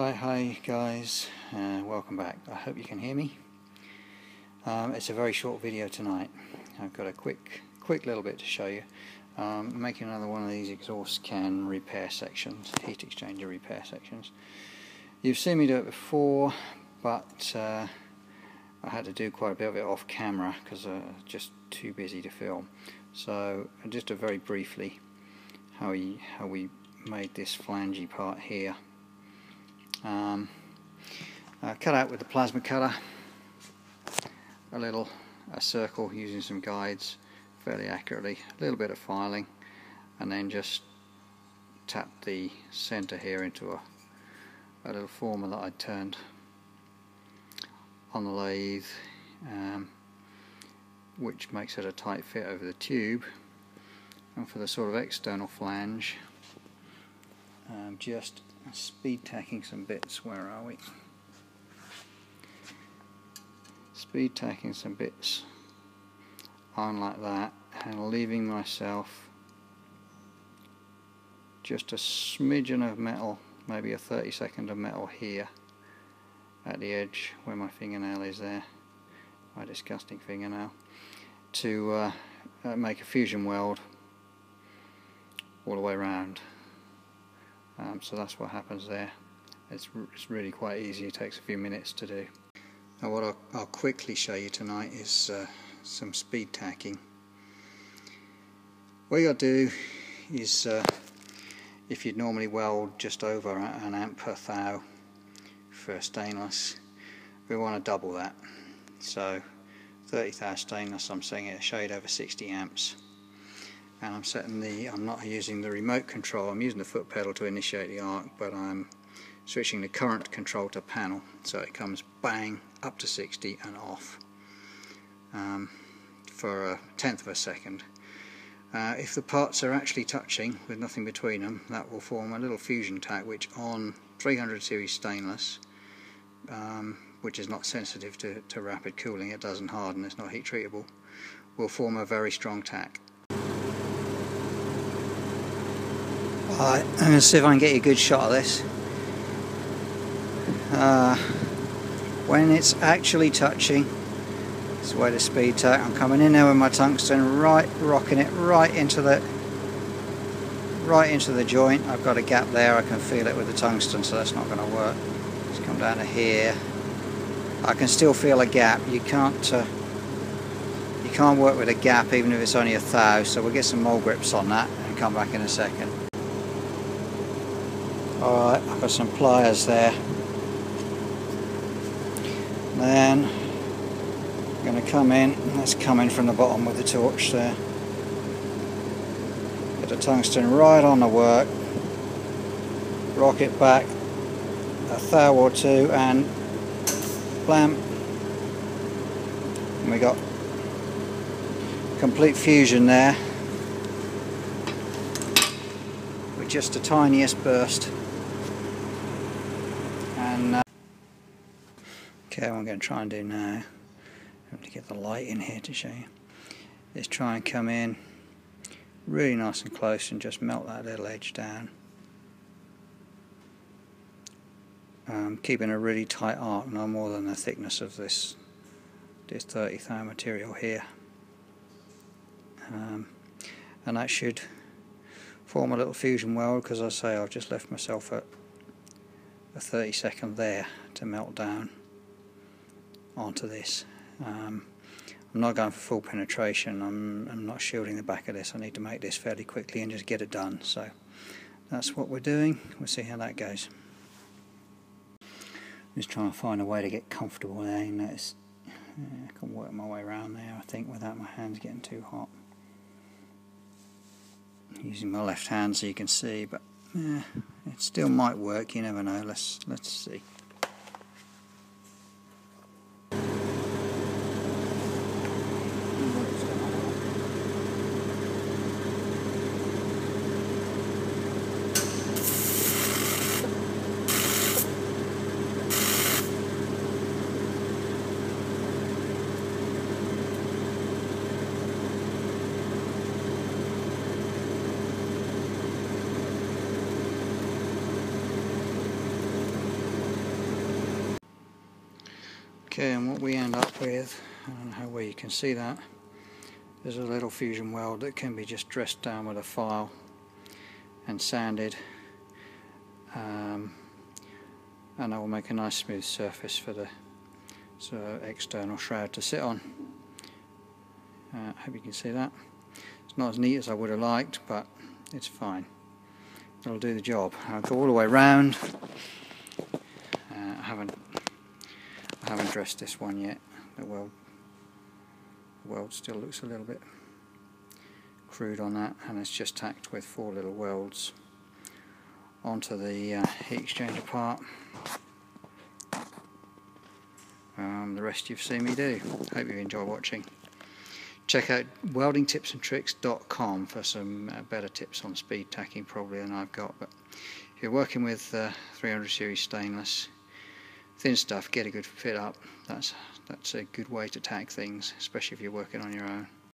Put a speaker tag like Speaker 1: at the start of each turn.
Speaker 1: Right, hi guys, uh, welcome back. I hope you can hear me. Um, it's a very short video tonight. I've got a quick, quick little bit to show you. Um, making another one of these exhaust can repair sections, heat exchanger repair sections. You've seen me do it before, but uh, I had to do quite a bit of it off camera because I uh, just too busy to film. So just very briefly, how we how we made this flangey part here. Um, uh, cut out with the plasma cutter. A little a circle using some guides fairly accurately, a little bit of filing. And then just tap the center here into a, a little former that I turned on the lathe um, which makes it a tight fit over the tube. And for the sort of external flange um, just speed tacking some bits. Where are we? Speed tacking some bits on like that and leaving myself just a smidgen of metal, maybe a 30 second of metal here at the edge where my fingernail is there, my disgusting fingernail, to uh, uh, make a fusion weld all the way around um, so that's what happens there. It's, it's really quite easy. It takes a few minutes to do. Now what I'll, I'll quickly show you tonight is uh, some speed tacking. What you got to do is uh, if you'd normally weld just over an amp per thou for stainless we want to double that. So 30 thou stainless I'm saying it a shade over 60 amps and I'm setting the, I'm not using the remote control, I'm using the foot pedal to initiate the arc but I'm switching the current control to panel so it comes bang up to 60 and off um, for a tenth of a second. Uh, if the parts are actually touching with nothing between them that will form a little fusion tack which on 300 series stainless um, which is not sensitive to, to rapid cooling, it doesn't harden, it's not heat treatable, will form a very strong tack. Right, I'm going to see if I can get you a good shot of this. Uh, when it's actually touching, this way the speed tack, I'm coming in there with my tungsten, right, rocking it right into the right into the joint. I've got a gap there, I can feel it with the tungsten, so that's not going to work. Let's come down to here. I can still feel a gap. You can't uh, you can't work with a gap even if it's only a thou, so we'll get some more grips on that and come back in a second. Alright, I've got some pliers there. Then I'm going to come in, that's coming from the bottom with the torch there. Get the tungsten right on the work, rock it back a thou or two and blam. And we got complete fusion there just the tiniest burst. And uh, okay, what I'm going to try and do now, have to get the light in here to show you, is try and come in really nice and close and just melt that little edge down. Um, keeping a really tight arc, no more than the thickness of this this 30 thou material here. Um, and that should form a little fusion weld because I say I've just left myself at a 30 second there to melt down onto this. Um, I'm not going for full penetration, I'm, I'm not shielding the back of this, I need to make this fairly quickly and just get it done. So that's what we're doing, we'll see how that goes. Just trying to find a way to get comfortable there, notice I can work my way around there I think without my hands getting too hot. Using my left hand so you can see but yeah, it still might work, you never know. Let's let's see. Okay, and what we end up with, I don't know how well you can see that, there's a little fusion weld that can be just dressed down with a file and sanded um, and that will make a nice smooth surface for the so external shroud to sit on. I uh, hope you can see that. It's not as neat as I would have liked but it's fine. It'll do the job. I'll go all the way round. Uh, I haven't I haven't dressed this one yet. The weld weld still looks a little bit crude on that and it's just tacked with four little welds onto the uh, heat exchanger part. Um, the rest you've seen me do. Hope you enjoy watching. Check out weldingtipsandtricks.com for some uh, better tips on speed tacking probably than I've got but if you're working with uh, 300 series stainless thin stuff get a good fit up. That's that's a good way to tack things especially if you're working on your own